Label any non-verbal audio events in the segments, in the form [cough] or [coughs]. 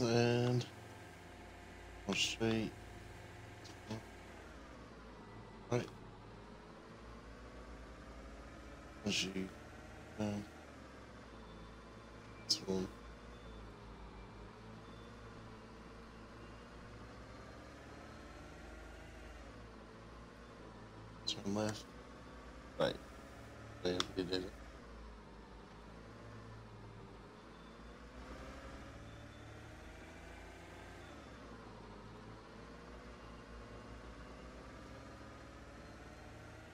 and go straight. Right. As you um, this one. Turn left. Right. There we did it.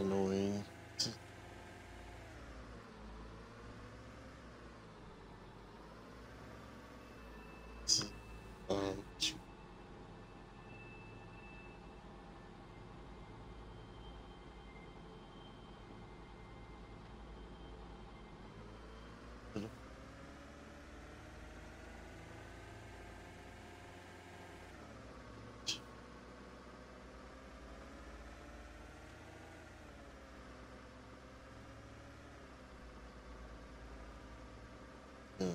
Annoying. Um, yeah.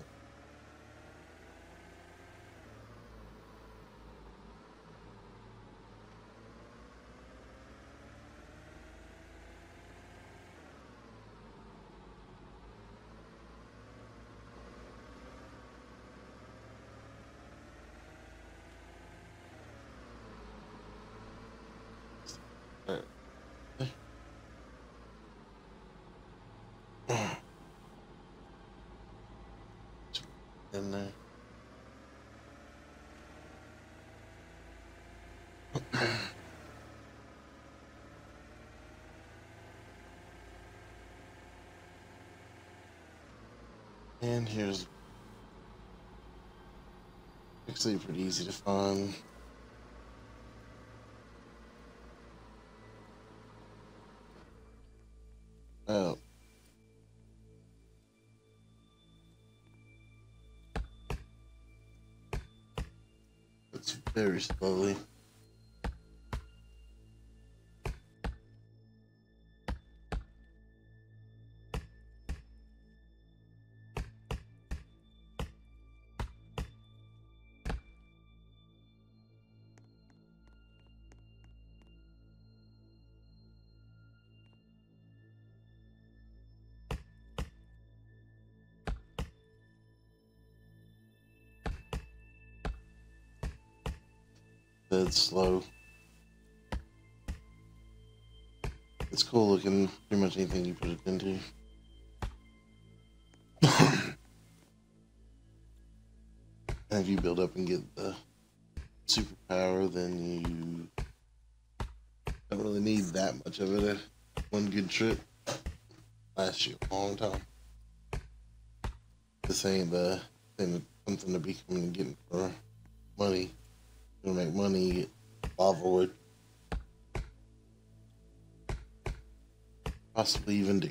Alright. In there. Uh, [coughs] and here's actually pretty easy to find. Very slowly. Dead slow. It's cool looking, pretty much anything you put it into. and if you build up and get the superpower, then you don't really need that much of it. Uh, one good trip lasts you a long time. This ain't the thing, something to be coming and getting for money. Make money, get lava wood. Possibly even do.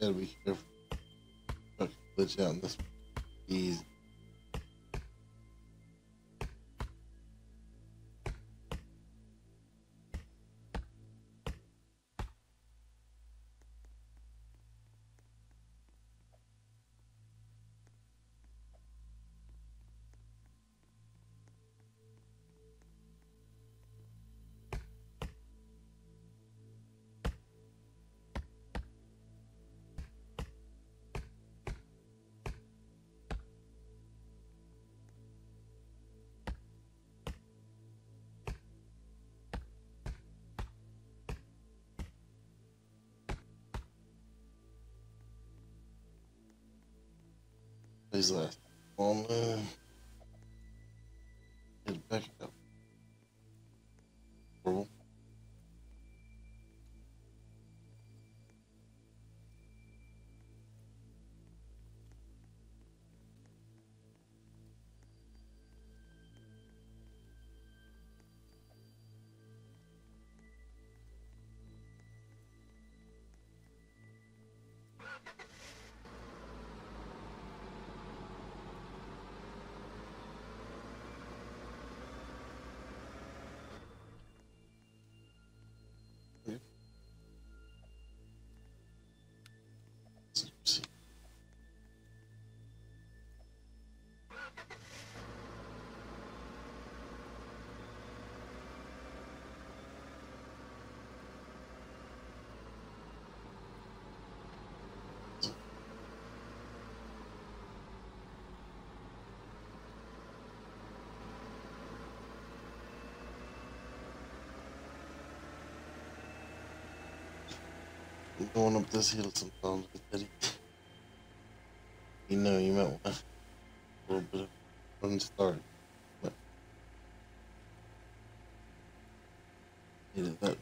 Gotta be careful. Fuck, Glitch out in this. Easy. Plays last. On uh, get back going up this hill sometimes Eddie. You know, you might want a little bit of run start. But either that.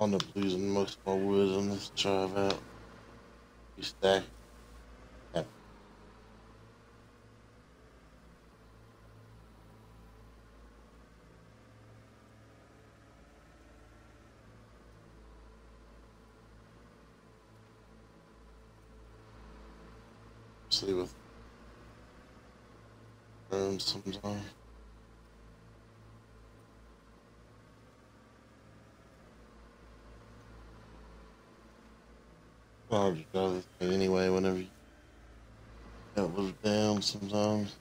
On up losing most of my wood on this drive out. You stack. Yeah. With um, sometimes. This thing anyway whenever you got a little down sometimes.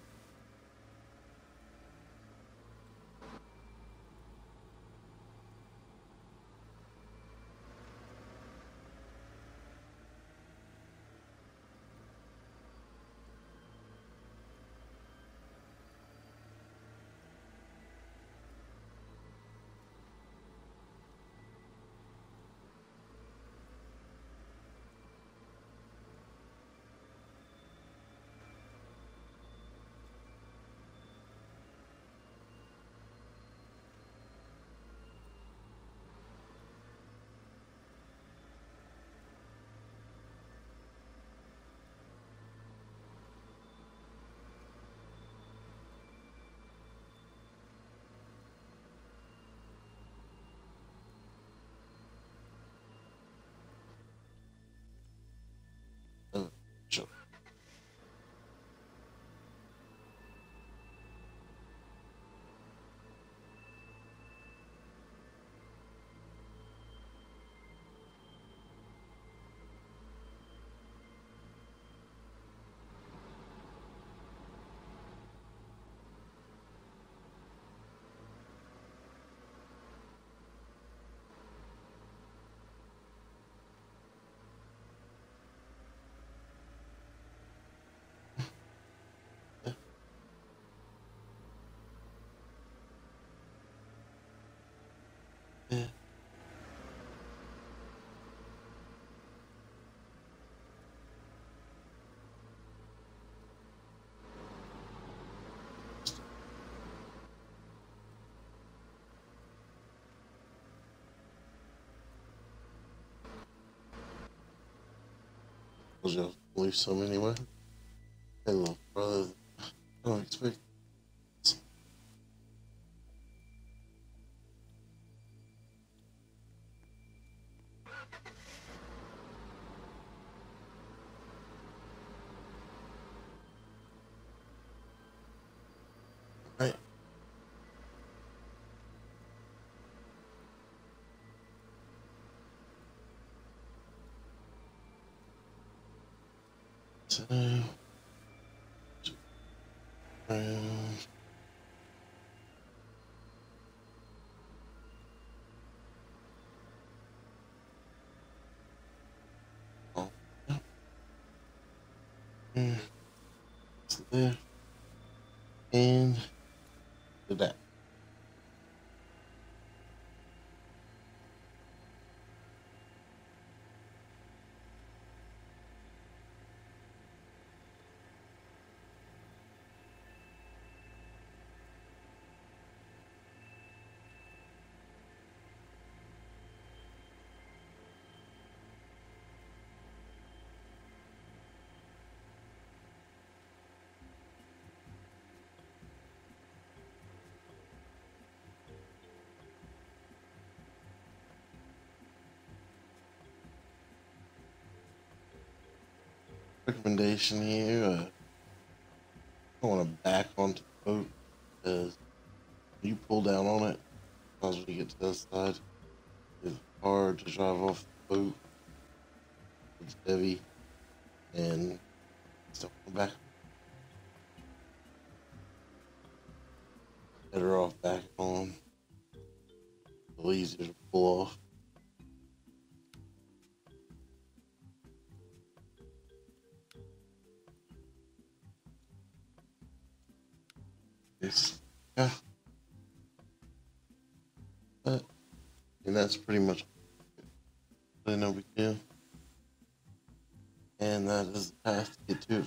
Was you leave some anyway? Hey, little brother. I don't expect. So, um, oh, yeah. Mm, there and that. Recommendation here. Uh, I want to back onto the boat because you pull down on it, when you get to the side, it's hard to drive off the boat. It's heavy and stuff back. Better off back on. Little easier to pull off. Yeah. But and that's pretty much really no big deal. And that is the path to get to it